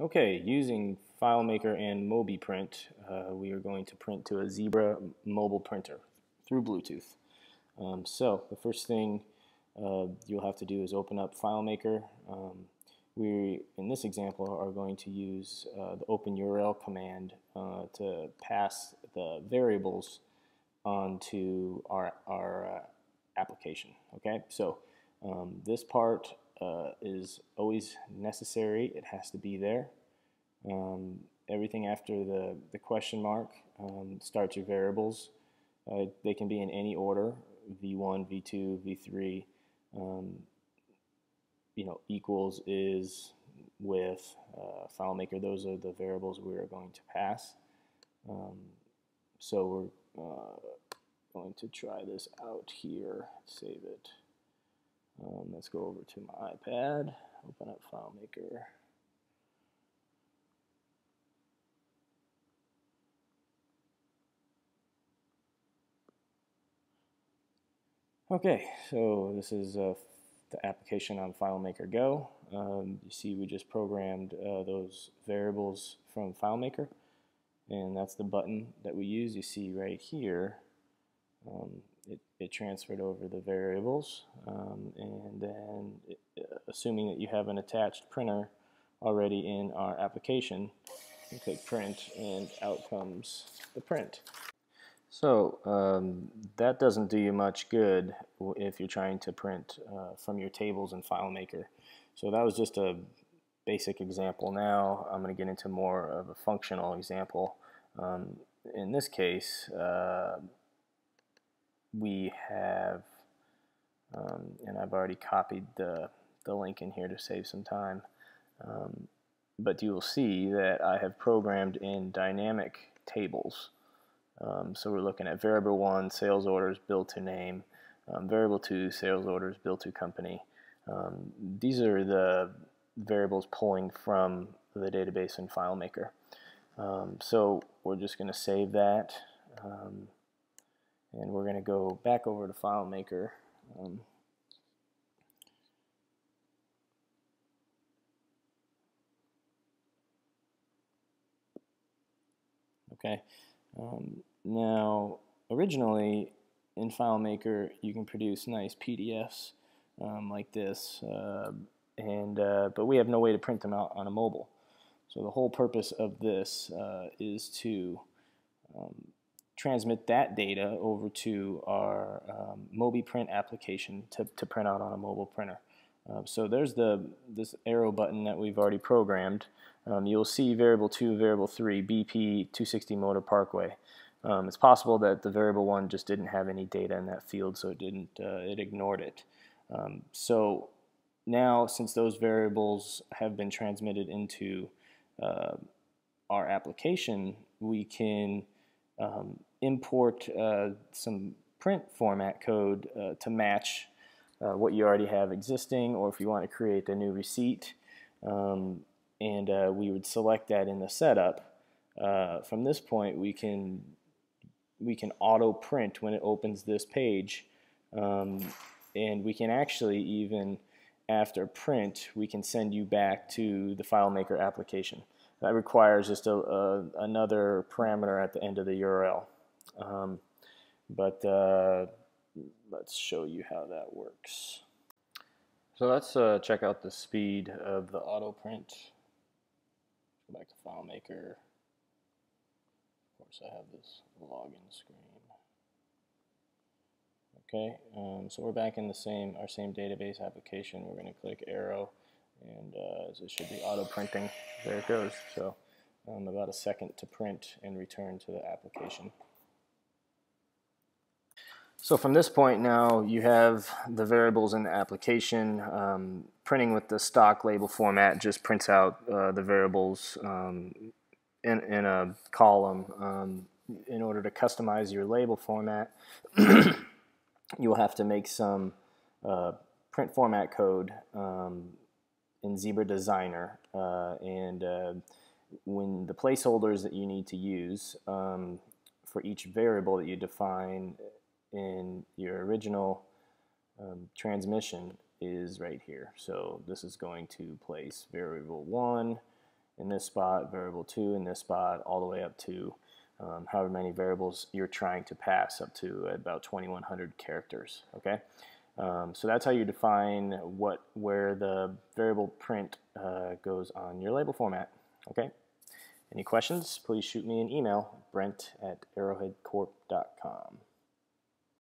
Okay, using FileMaker and MobiPrint, uh, we are going to print to a Zebra mobile printer through Bluetooth. Um, so the first thing uh, you'll have to do is open up FileMaker. Um, we, in this example, are going to use uh, the OpenURL command uh, to pass the variables onto our, our uh, application. Okay, so um, this part uh, is always necessary. It has to be there. Um, everything after the, the question mark um, starts your variables. Uh, they can be in any order, V1, V2, V3. Um, you know, equals is with uh, FileMaker. Those are the variables we are going to pass. Um, so we're uh, going to try this out here, save it. Um, let's go over to my iPad, open up FileMaker. Okay, so this is uh, the application on FileMaker Go. Um, you see we just programmed uh, those variables from FileMaker and that's the button that we use. You see right here um, it, it, transferred over the variables um, and then it, uh, assuming that you have an attached printer already in our application you click print and out comes the print. So um, that doesn't do you much good if you're trying to print uh, from your tables in FileMaker. So that was just a basic example. Now I'm going to get into more of a functional example. Um, in this case, uh, we have, um, and I've already copied the, the link in here to save some time, um, but you will see that I have programmed in dynamic tables. Um, so we're looking at variable one, sales orders, bill to name, um, variable two, sales orders, bill to company. Um, these are the variables pulling from the database in FileMaker. Um, so we're just going to save that um, and we're going to go back over to FileMaker. Um, okay. Um, now, originally in FileMaker, you can produce nice PDFs um, like this, uh, and uh, but we have no way to print them out on a mobile. So the whole purpose of this uh, is to um, transmit that data over to our um, MobiPrint application to, to print out on a mobile printer. Uh, so there's the this arrow button that we've already programmed. Um, you'll see variable 2, variable 3, BP 260 Motor Parkway. Um, it's possible that the variable 1 just didn't have any data in that field, so it didn't uh, it ignored it. Um, so now, since those variables have been transmitted into uh, our application, we can um, import uh, some print format code uh, to match uh, what you already have existing, or if you want to create a new receipt. Um, and uh, we would select that in the setup. Uh, from this point, we can we can auto print when it opens this page, um, and we can actually even after print, we can send you back to the FileMaker application. That requires just a, a, another parameter at the end of the URL. Um, but uh, let's show you how that works. So let's uh, check out the speed of the auto print. Go back to FileMaker. Of course, I have this login screen. Okay, um, so we're back in the same our same database application. We're going to click arrow, and uh, it should be auto printing. There it goes. So um, about a second to print and return to the application. So from this point now, you have the variables in the application. Um, printing with the stock label format just prints out uh, the variables um, in, in a column. Um, in order to customize your label format, you'll have to make some uh, print format code um, in Zebra Designer. Uh, and uh, when the placeholders that you need to use um, for each variable that you define in your original um, transmission is right here. So this is going to place variable 1 in this spot, variable 2 in this spot, all the way up to um, however many variables you're trying to pass, up to about 2100 characters. Okay, um, so that's how you define what where the variable print uh, goes on your label format. Okay. Any questions? Please shoot me an email, brent at arrowheadcorp.com.